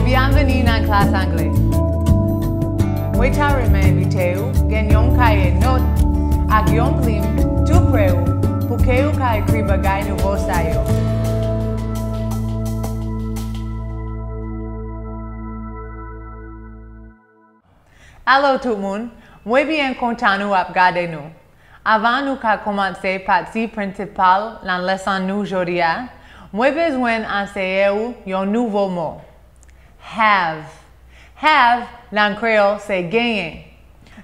et bienvenue dans classe anglais. Mwen ta remen invite ou gen yon kaye not ak yon klim tou pre ou pou ke ou ka ekri bagay nouvo sa yo. Alo tout moun, mwen bien kontan ou ap gade nou. Avan nou ka komanse pati prinsipal lan lesan nou jodia, mwen bezwen anseye ou yon nouvo mou. Have. Have dans créole c'est gagner.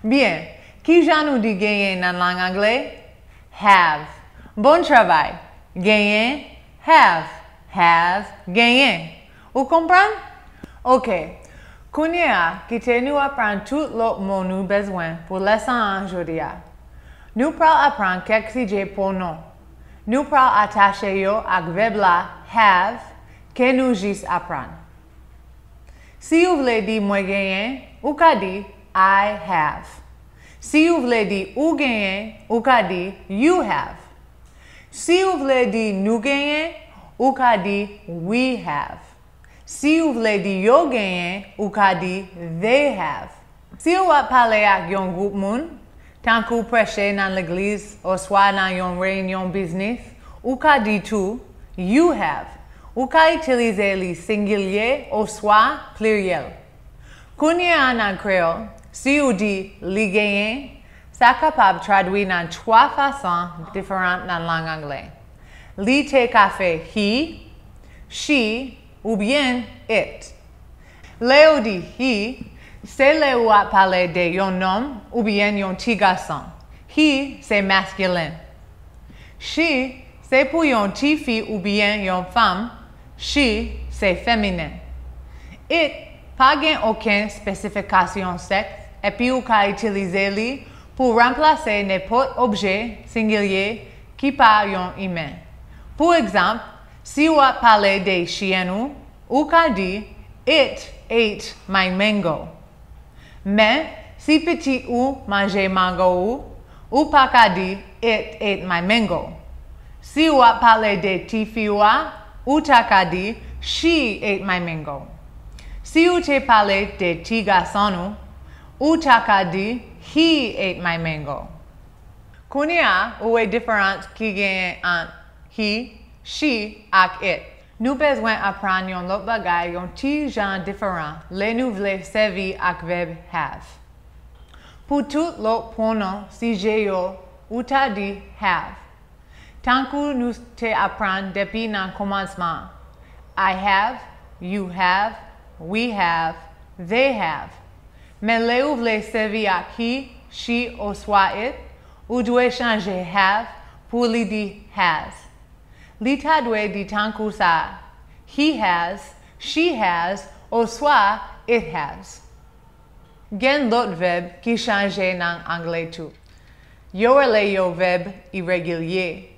Bien, qui j'en nous dit gagner dans langue anglaise? Have. Bon travail. Gagner. Have. Have. Gagner. Vous comprenez? OK. Kounia, qui nous apprendre tout l'autre mot nous besoin pour leçon aujourd'hui. Nous pral apprendre quelques sujets pour nous. Nous pral attacher yo ak verbe la have que nous juste apprendre. Si ou vle di mwen genyen, ou ka di I have. Si ou vle di ou genyen, ou ka di you have. Si ou vle di nou genyen, ou ka di we have. Si ou vle di yo genyen, ou ka di they have. Si ou wap pale ak yon goup moun, tankou preche nan l'eglis, oswa nan yon reynyon biznis, ou ka di tou, you have. ou ka itilize li singilye ou swa pluriel. Kounye an an kreol, si ou di li genyen, sa kapab tradwi nan 3 fason diferant nan lang angle. Li te ka fe hi, she ou bien it. Le ou di hi, se le ou ap pale de yon nom ou bien yon ti gason. Hi se maskilin. She se pou yon ti fi ou bien yon fam, She, c'est féminin. It, pas gain aucune spécification sexe et puis ou ka utiliser li pour remplacer n'importe objet singulier qui par yon humain. Pour exemple, si vous parlez de chien ou ka dit it ate my mango. Mais si petit ou manger mango ou, ka dit it ate my mango. Si vous parlez de tifi ou ta ka di, she ate my mango. Si ou te pale de ti gason nou, ou ta ka di, he ate my mango. Kouni a ou e diferans ki gen an he, she ak it. Nou bezwen apran yon lot bagay yon ti jan diferan le nou vle sevi ak verb have. Pou tout lot pronon si je yo, ou ta di have. Tant que nous te apprendre depuis le commencement. I have, you have, we have, they have. Mais les ou servir à he, she ou soit it, ou doit changer have pour li di has. Li ta doit di tant que ça. He has, she has, ou soit it has. Gen l'autre verbe qui change en anglais tout. Yo le yo verbe irrégulier.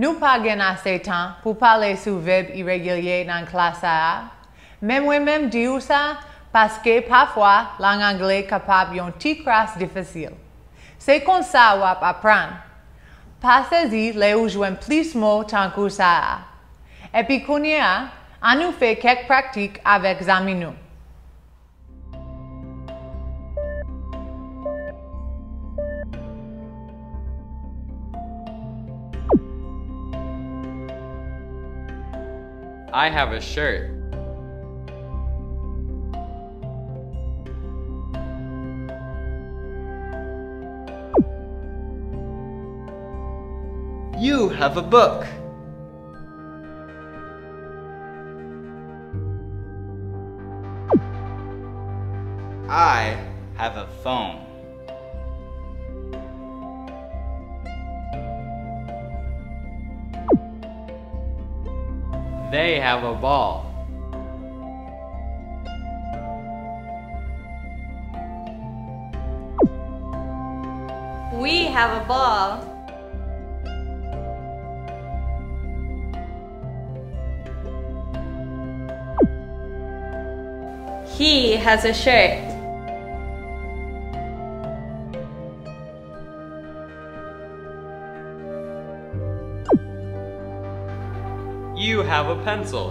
Nous n'avons pas assez de temps pour parler sous verbe irrégulier dans la classe A. Mais moi-même, je dis ça? Parce que parfois, l'anglais anglais capable d'une petite crasse difficile. C'est comme ça que vous apprenez. Passez-y là où jouez plus de mots tant que ça. Et puis, on nous fait quelques pratiques avec Zaminou. I have a shirt. You have a book. I have a phone. They have a ball. We have a ball. He has a shirt. You have a pencil.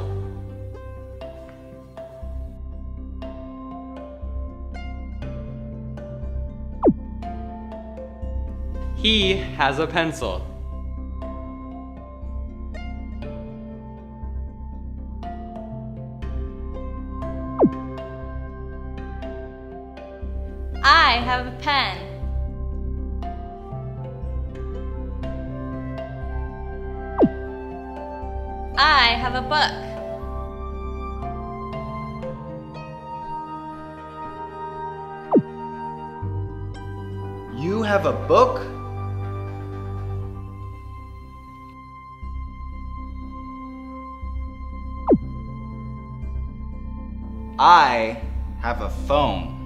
He has a pencil. I have a pen. Have a book. You have a book? I have a phone.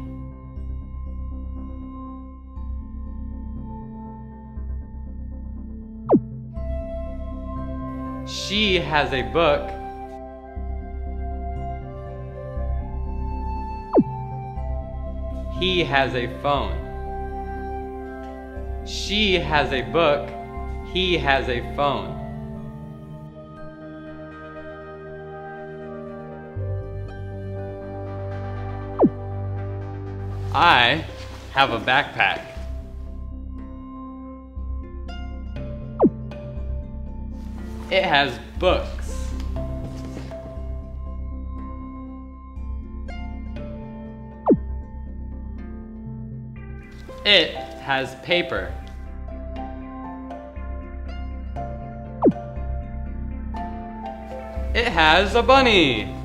She has a book. He has a phone. She has a book. He has a phone. I have a backpack. It has books. It has paper. It has a bunny.